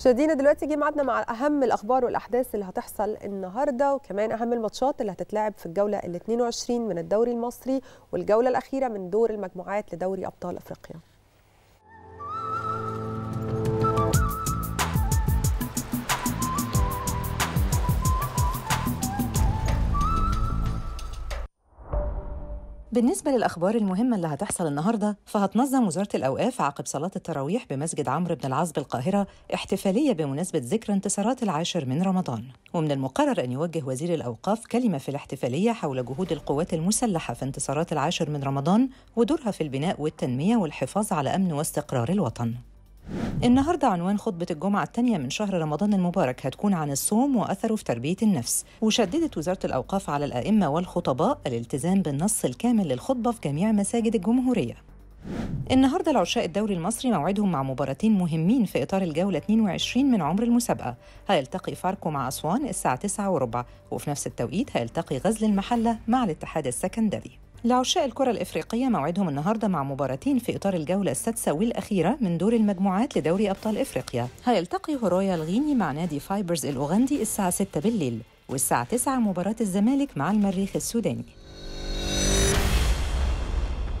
مشاهدينا دلوقتي جه ميعادنا مع أهم الأخبار والأحداث اللي هتحصل النهارده وكمان أهم الماتشات اللي هتتلعب في الجولة ال 22 من الدوري المصري والجولة الأخيرة من دور المجموعات لدوري أبطال أفريقيا. بالنسبة للأخبار المهمة اللي هتحصل النهاردة فهتنظم وزارة الأوقاف عقب صلاة التراويح بمسجد عمرو بن العاص بالقاهرة احتفالية بمناسبة ذكرى انتصارات العاشر من رمضان. ومن المقرر أن يوجه وزير الأوقاف كلمة في الاحتفالية حول جهود القوات المسلحة في انتصارات العاشر من رمضان ودورها في البناء والتنمية والحفاظ على أمن واستقرار الوطن. النهارده عنوان خطبة الجمعة الثانية من شهر رمضان المبارك هتكون عن الصوم وأثره في تربية النفس، وشددت وزارة الأوقاف على الأئمة والخطباء الالتزام بالنص الكامل للخطبة في جميع مساجد الجمهورية. النهارده عشاق الدوري المصري موعدهم مع مباراتين مهمين في إطار الجولة 22 من عمر المسابقة، هيلتقي فاركو مع أسوان الساعة 9 وربع، وفي نفس التوقيت هيلتقي غزل المحلة مع الاتحاد السكندري. عشاق الكرة الإفريقية موعدهم النهاردة مع مباراتين في إطار الجولة السادسة والأخيرة من دور المجموعات لدوري أبطال إفريقيا. هيلتقي هورويا الغيني مع نادي فايبرز الأوغندي الساعة 6 بالليل والساعة 9 مباراة الزمالك مع المريخ السوداني.